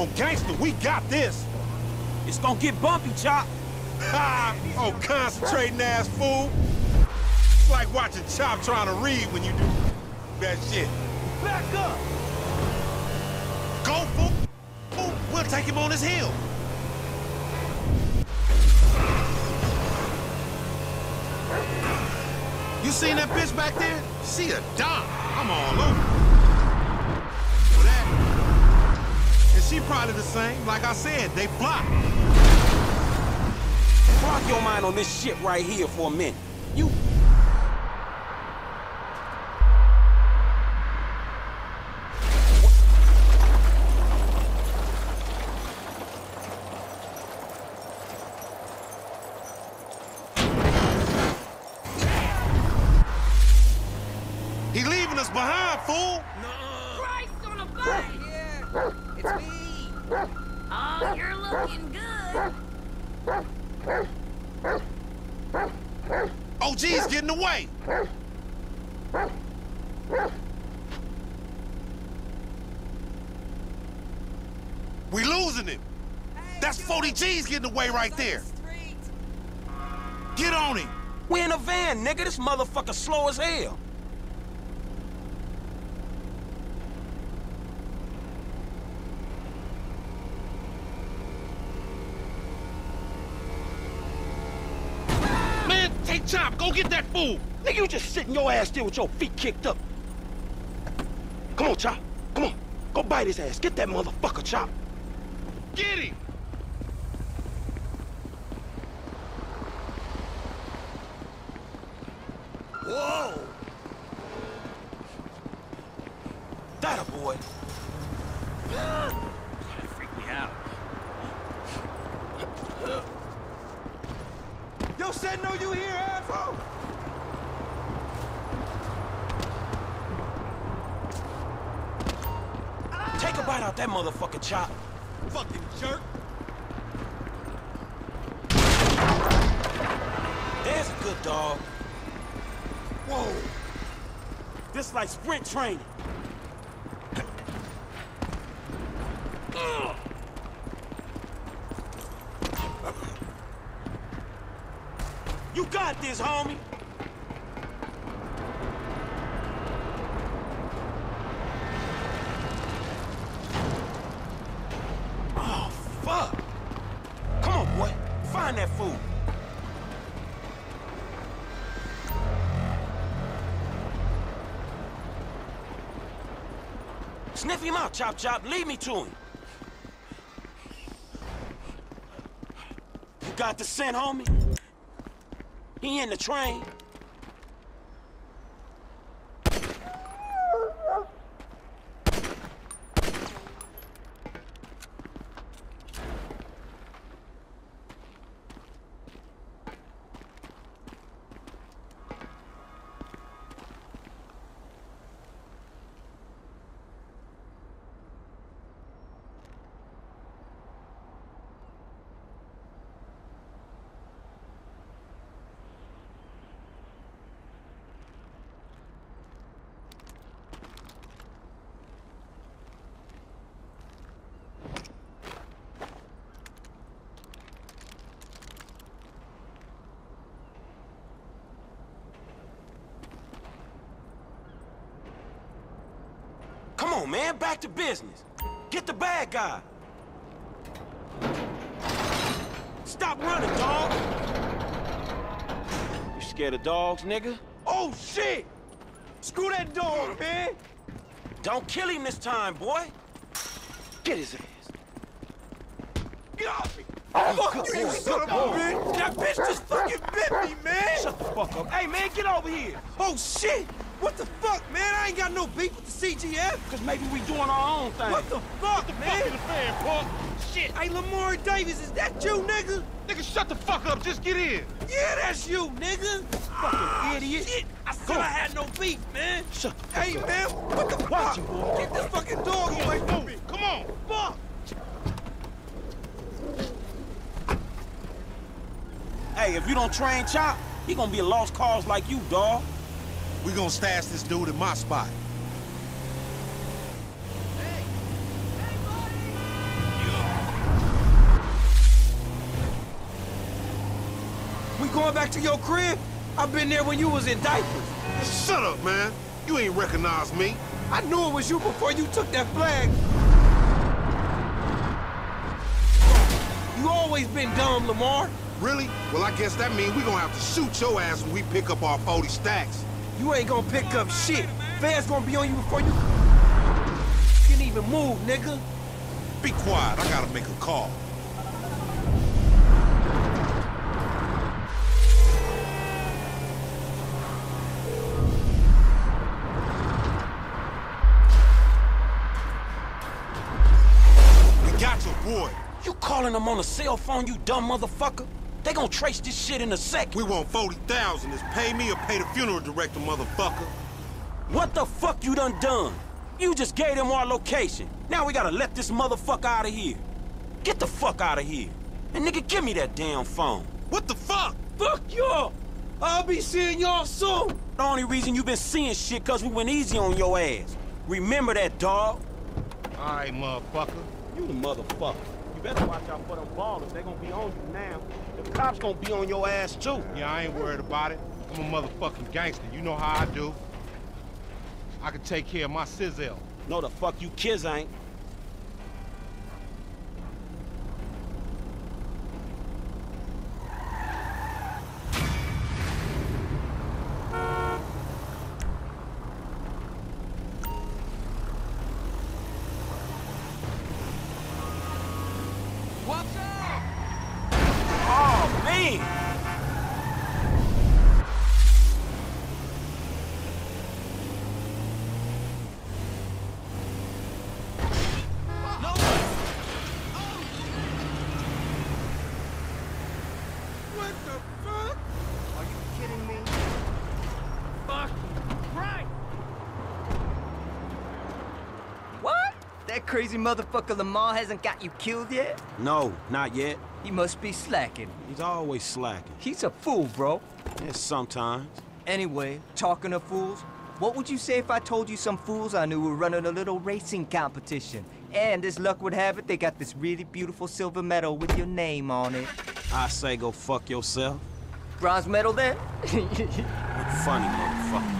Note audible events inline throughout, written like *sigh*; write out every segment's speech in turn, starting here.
On gangster, we got this. It's gonna get bumpy, Chop. Ha! Oh, concentrating ass fool. It's like watching Chop trying to read when you do that shit. Back up! Go, fool! Fool, we'll take him on his heel. You seen that bitch back there? She a dime. I'm all over. She probably the same. Like I said, they block. Block your mind on this shit right here for a minute. You... He leaving us behind, fool! Christ on a bike! It's me! Oh, you're looking good. Oh, OG's getting away! We losing him! That's 40 G's getting away right there! Get on him! We in a van, nigga. This motherfucker slow as hell. Chop, go get that fool! Nigga, you just sitting your ass there with your feet kicked up. Come on, Chop. Come on. Go bite his ass. Get that motherfucker, Chop. Get him! Whoa! That a boy. Freak me out. Yo, said no you here! Take a bite out that motherfucker, Chop. Fucking jerk! There's a good dog. Whoa. This like sprint training. Ugh. You got this, homie. Oh, fuck. Come on, boy. Find that fool. Sniff him out, Chop Chop. Lead me to him. You got the scent, homie? He in the train. Come on, man. Back to business. Get the bad guy. Stop running, dog. You scared of dogs, nigga? Oh, shit! Screw that dog, man! Don't kill him this time, boy. Get his ass. Get off me! Oh, fuck good you, boy, son of a boy. bitch! That bitch just fucking bit me, man! Shut the fuck up. Hey, man, get over here! Oh, shit! What the fuck, man? I ain't got no beef with the CGF! Because maybe we doing our own thing. What the fuck, man? Fucking fan, punk! Shit! Hey, Lamar Davis, is that you, nigga? Nigga, shut the fuck up, just get in! Yeah, that's you, nigga! Fucking ah, idiot! Shit! I said I had no beef, man! Shut the fuck Hey, up. man, what the fuck? you, boy. Get this fucking dog away from me! Come on! Fuck! Hey, if you don't train Chop, he gonna be a lost cause like you, dawg. We gonna stash this dude in my spot. We going back to your crib? I've been there when you was in diapers. Shut up, man. You ain't recognize me. I knew it was you before you took that flag. You always been dumb, Lamar. Really? Well, I guess that means we gonna have to shoot your ass when we pick up our 40 stacks. You ain't gonna pick up shit. Fans gonna be on you before you can even move, nigga. Be quiet, I gotta make a call. We got your boy. You calling them on a cell phone, you dumb motherfucker? They gonna trace this shit in a second. We want 40,000. Is pay me or pay the funeral director, motherfucker. What the fuck you done done? You just gave them our location. Now we gotta let this motherfucker out of here. Get the fuck out of here. And nigga, give me that damn phone. What the fuck? Fuck y'all. I'll be seeing y'all soon. The only reason you been seeing shit cause we went easy on your ass. Remember that, dog? All right, motherfucker. You the motherfucker. You better watch out for them ballers. They gonna be on you now. The cops gonna be on your ass too. Yeah, I ain't worried about it. I'm a motherfucking gangster. You know how I do. I can take care of my sizzle. No, the fuck you kids ain't. Crazy motherfucker Lamar hasn't got you killed yet? No, not yet. He must be slacking. He's always slacking. He's a fool, bro. Yeah, sometimes. Anyway, talking of fools, what would you say if I told you some fools I knew were running a little racing competition? And as luck would have it, they got this really beautiful silver medal with your name on it. I say go fuck yourself. Bronze medal then? *laughs* Funny motherfucker.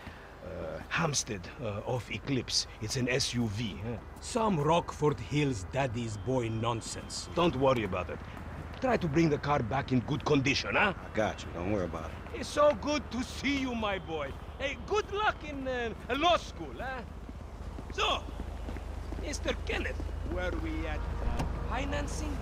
Hampstead, uh, off Eclipse. It's an SUV, huh? Some Rockford Hills daddy's boy nonsense. Don't worry about it. Try to bring the car back in good condition, huh? I got you. Don't worry about it. It's so good to see you, my boy. Hey, good luck in uh, law school, huh? So, Mr. Kenneth, where we at uh, financing?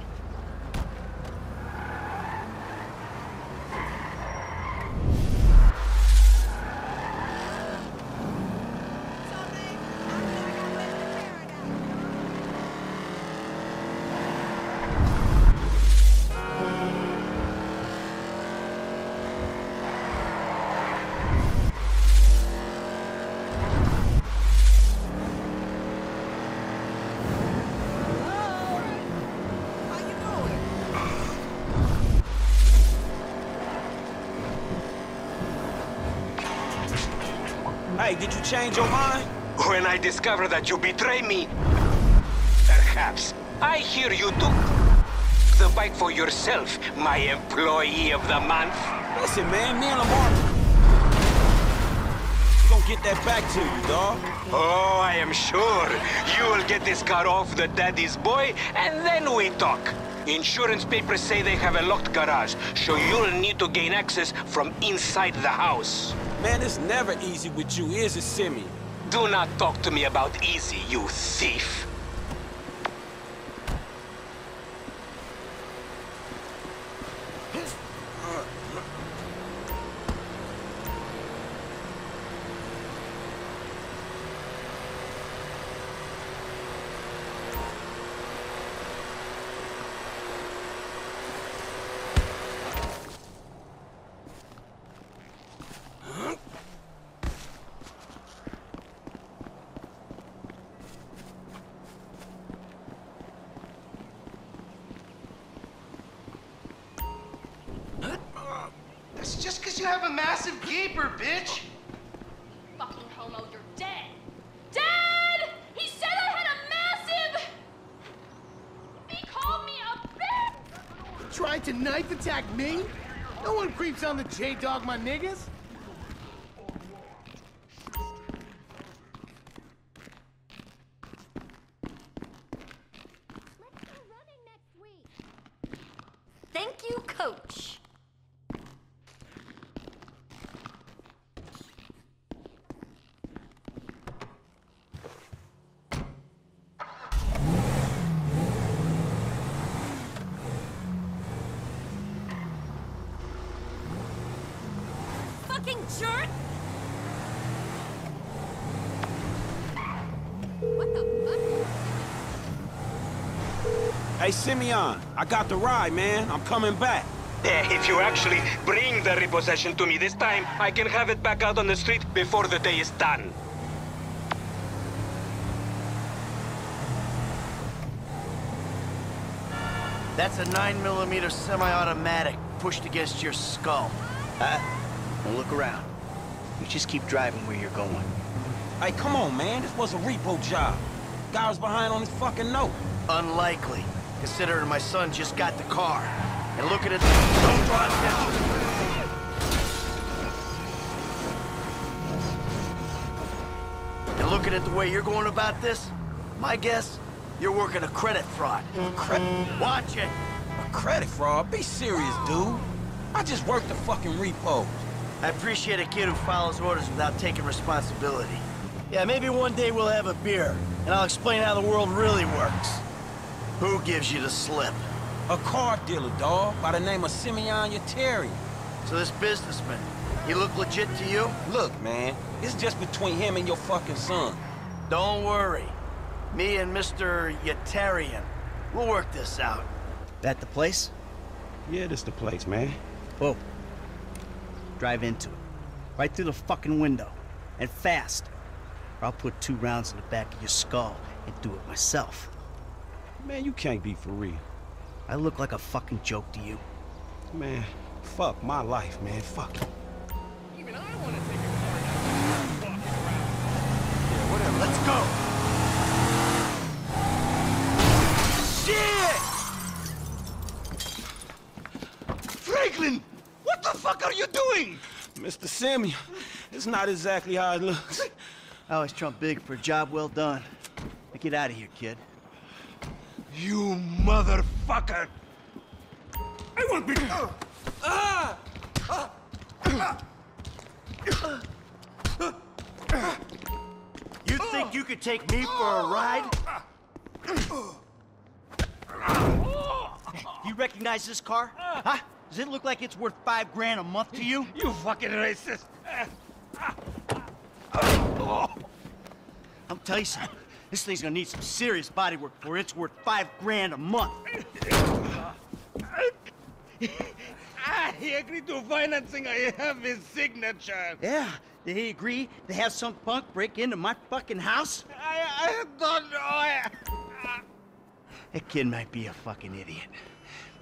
Hey, did you change your mind? When I discover that you betray me, perhaps. I hear you took the bike for yourself, my employee of the month. Listen, man, me and Lamar... Gonna get that back to you, dawg. Oh, I am sure. You will get this car off the daddy's boy, and then we talk. Insurance papers say they have a locked garage, so you'll need to gain access from inside the house. Man, it's never easy with you, is it, Simi? Do not talk to me about easy, you thief. That's have a massive gaper, bitch. Fucking homo, you're dead. Dad! He said I had a massive. He called me a bitch. Tried to knife attack me? No one creeps on the J-Dog, my niggas. Let's go running next week. Thank you, Coach. Fucking jerk! What the fuck? Hey, Simeon, I got the ride, man. I'm coming back. Eh, If you actually bring the repossession to me this time, I can have it back out on the street before the day is done. That's a 9mm semi-automatic pushed against your skull. Huh? Don't look around. You just keep driving where you're going. Hey, come on, man. This was a repo job. Guy was behind on his fucking note. Unlikely, considering my son just got the car. And looking at the... Don't draw attention! And looking at the way you're going about this, my guess, You're working a credit fraud. Credit, Watch it! a credit fraud? Be serious, dude. I just worked the fucking repos. I appreciate a kid who follows orders without taking responsibility. Yeah, maybe one day we'll have a beer, and I'll explain how the world really works. Who gives you the slip? A car dealer, dawg, by the name of Simeon Yetarian. So this businessman, he look legit to you? Look, man, it's just between him and your fucking son. Don't worry. Me and Mr. Yetarian, we'll work this out. That the place? Yeah, this the place, man. Whoa. Drive into it. Right through the fucking window. And fast. Or I'll put two rounds in the back of your skull and do it myself. Man, you can't be for real. I look like a fucking joke to you. Man, fuck my life, man. Fuck it. Even I want to take a car now. Walking around. Whatever, let's go! Shit! Franklin! What the fuck are you doing? Mr. Simeon, it's not exactly how it looks. I always trump big for a job well done. Now get out of here, kid. You motherfucker! I want big. Uh, you think you could take me for a ride? You recognize this car? Huh? Does it look like it's worth five grand a month to you? You fucking racist! I'll tell you something. This thing's gonna need some serious body work before it's worth five grand a month. Ah, he agreed to financing. I have his signature. Yeah, did he agree to have some punk break into my fucking house? I, I don't know. I... That kid might be a fucking idiot.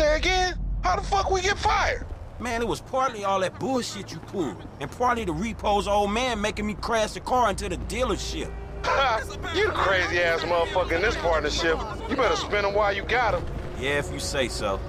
Say again? How the fuck we get fired? Man, it was partly all that bullshit you pulled, and partly the repo's old man making me crash the car into the dealership. *laughs* you the crazy ass motherfucker in this partnership. You better spin him while you got him. Yeah, if you say so.